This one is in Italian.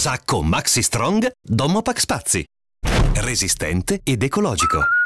Sacco Maxi Strong Domopac Spazi. Resistente ed ecologico.